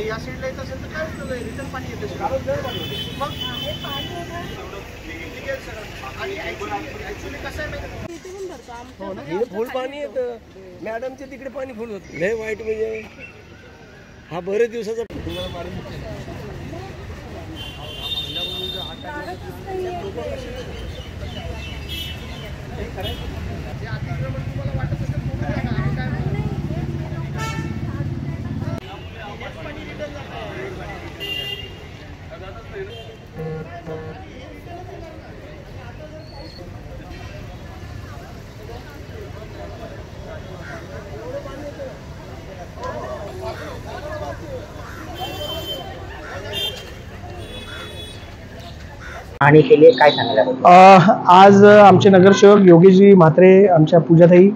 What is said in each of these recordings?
या साईडला येत असेल तर काय उपयोग आहे रिटर्न पाणी येतं मग फुल पाणी येतं मॅडमचे तिकडे पाणी फुल होत लय वाईट म्हणजे हा बरेच दिवसाचा अतिक्रमण तुम्हाला वाटत असेल पूर्ण आहे का? आणि काय हेच पाणी रिटर्न जातं आणि केली काय सांगायला आज आमचे नगरसेवक योगेशजी म्हात्रे आमच्या पूजाताई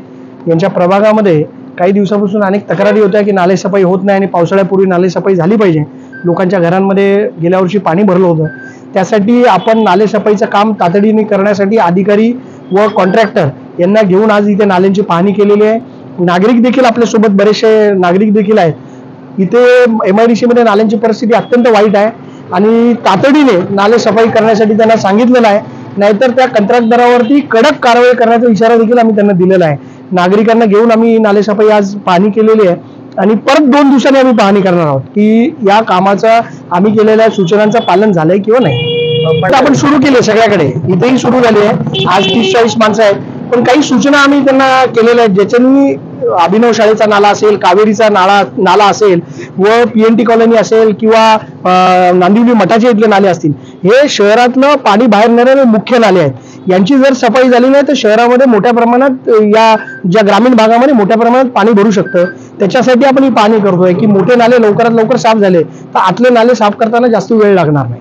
यांच्या प्रभागामध्ये काही दिवसापासून अनेक तक्रारी होत्या की नालेसफाई होत नाही आणि पावसाळ्यापूर्वी नालेसफाई झाली पाहिजे. लोकांच्या घरांमध्ये गेल्या वर्षी पाणी भरलं होतं. त्यासाठी आपण नालेसफाईचं काम तातडीने करण्यासाठी अधिकारी व कॉन्ट्रॅक्टर यांना घेऊन आज इथे नाल्यांची पाहणी केलेली आहे. नागरिक देखील आपल्यासोबत बरेचसे नागरिक देखील आहेत. इथे एम आय डी सी मध्ये नाल्यांची परिस्थिती अत्यंत वाईट आहे. आणि तातडीने नाले सफाई करण्यासाठी त्यांना सांगितलेलं आहे. नाहीतर त्या कंत्राटदारावरती कडक कारवाई करण्याचा इशारा देखील आम्ही त्यांना दिलेला आहे. नागरिकांना घेऊन आम्ही नाले सफाई आज पाहणी केलेली आहे. आणि परत दोन दिवसांनी आम्ही पाहणी करणार आहोत की या कामाचा आम्ही केलेल्या सूचनांचं पालन झालंय किंवा नाही. पण आपण सुरू केले सगळ्याकडे. इथेही सुरू झाली आहे. आज तीस चाळीस माणसं आहेत. पण काही सूचना आम्ही त्यांना केलेल्या आहेत ज्याच्यानी अभिनव शाळेचा नाला असेल कावेरीचा नाळा नाला असेल व पीएनटी कॉलनी असेल किंवा नांदिवली मठाचे इथले नाले असतील हे शहरातलं पाणी बाहेर नेणारे मुख्य नाले आहेत. यांची जर सफाई झाली नाही तर शहरामध्ये मोठ्या प्रमाणात या ज्या ग्रामीण भागामध्ये मोठ्या प्रमाणात पाणी भरू शकतं. त्याच्यासाठी आपण ही पाणी करतोय की मोठे नाले लवकरात लवकर साफ झाले तर आतले नाले साफ करताना जास्त वेळ लागणार नाही.